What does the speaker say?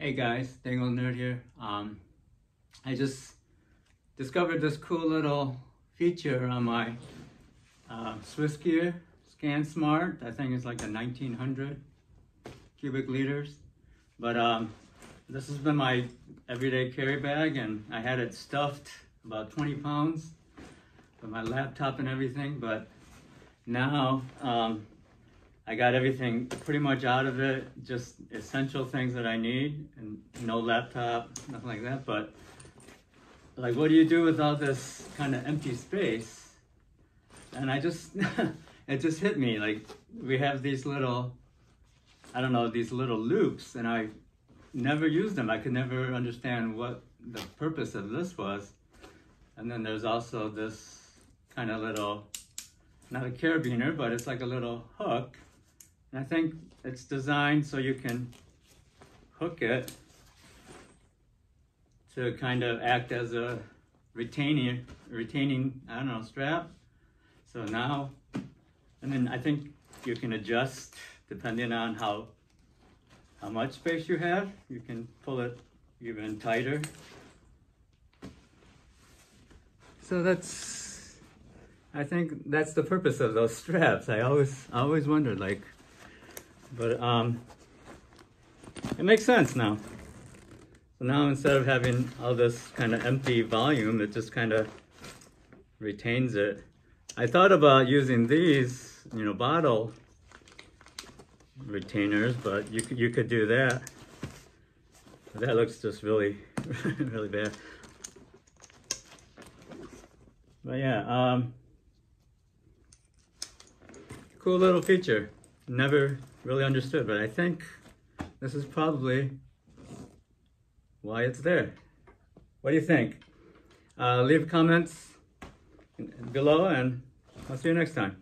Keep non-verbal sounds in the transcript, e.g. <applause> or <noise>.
Hey guys, Dan Gold Nerd here. Um, I just discovered this cool little feature on my uh, Swissgear ScanSmart. I think it's like a 1900 cubic liters. But um, this has been my everyday carry bag and I had it stuffed about 20 pounds with my laptop and everything. But now um, I got everything pretty much out of it, just essential things that I need, and no laptop, nothing like that. But like, what do you do with all this kind of empty space? And I just, <laughs> it just hit me like we have these little, I don't know, these little loops, and I never used them. I could never understand what the purpose of this was. And then there's also this kind of little, not a carabiner, but it's like a little hook and I think it's designed so you can hook it to kind of act as a retaining, retaining, I don't know, strap. So now, and then I think you can adjust depending on how, how much space you have. You can pull it even tighter. So that's, I think that's the purpose of those straps. I always, always wondered like, but um, it makes sense now. So now instead of having all this kind of empty volume, it just kind of retains it. I thought about using these, you know, bottle retainers, but you could, you could do that. That looks just really, <laughs> really bad. But yeah, um, cool little feature. Never really understood, but I think this is probably why it's there. What do you think? Uh, leave comments below and I'll see you next time.